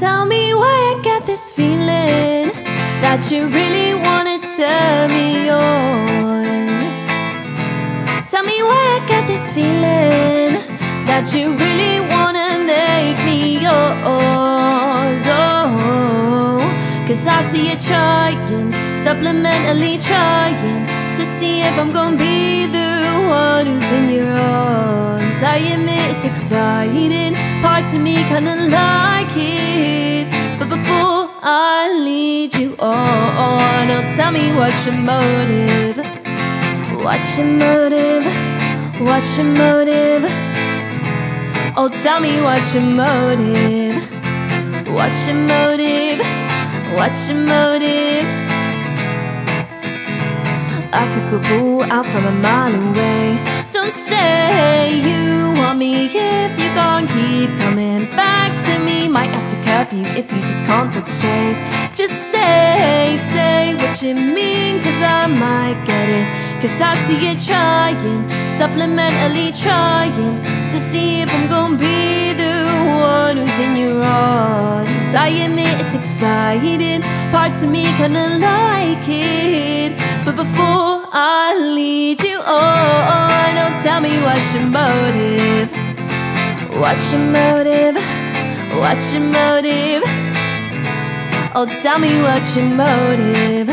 Tell me why I get this feeling that you really wanna turn me on. Tell me why I get this feeling that you really wanna make me yours. Oh, cause I see you trying, supplementally trying to see if I'm gonna be the one who's in your arms. I admit it's exciting, parts of me kinda like it. But before I lead you on, oh, tell me what's your motive? What's your motive? What's your motive? Oh, tell me what's your motive? What's your motive? What's your motive? I could go out from a mile away. Don't say you want me if you're gonna keep coming back to me. Might have to curb you if you just can't talk straight. Just say, say what you mean, cause I might get it. Cause I see you trying, supplementally trying to see if I'm gonna be the one who's in your arms. I admit it's exciting, parts of me kinda like it. But before what's your motive? What's your motive? What's your motive? Oh, tell me what's your motive?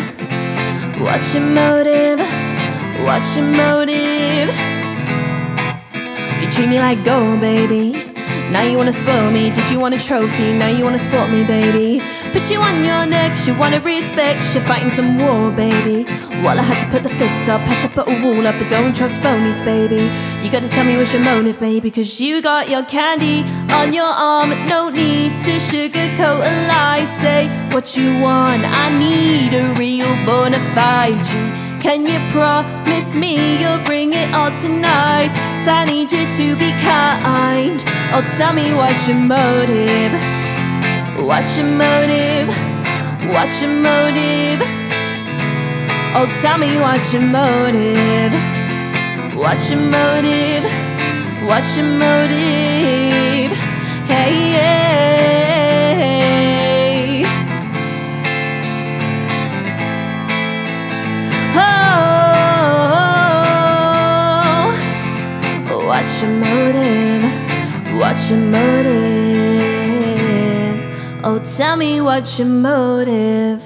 What's your motive? What's your motive? You treat me like gold, baby. Now you wanna spoil me. Did you want a trophy? Now you wanna sport me, baby. Put you on your neck, you wanna respect. You're fighting some war, baby. Well, I had to put the fists up, had to put a wall up, but don't trust phonies, baby. You gotta tell me what's your motive, baby. Cause you got your candy on your arm. No need to sugarcoat a lie. Say what you want. I need a real bona fide G. Can you promise me you'll bring it all tonight? Cause I need you to be kind. Oh, tell me what's your motive? What's your motive? What's your motive? Oh, tell me what's your motive? What's your motive? What's your motive? Hey, hey. What's your motive? Oh, tell me what's your motive?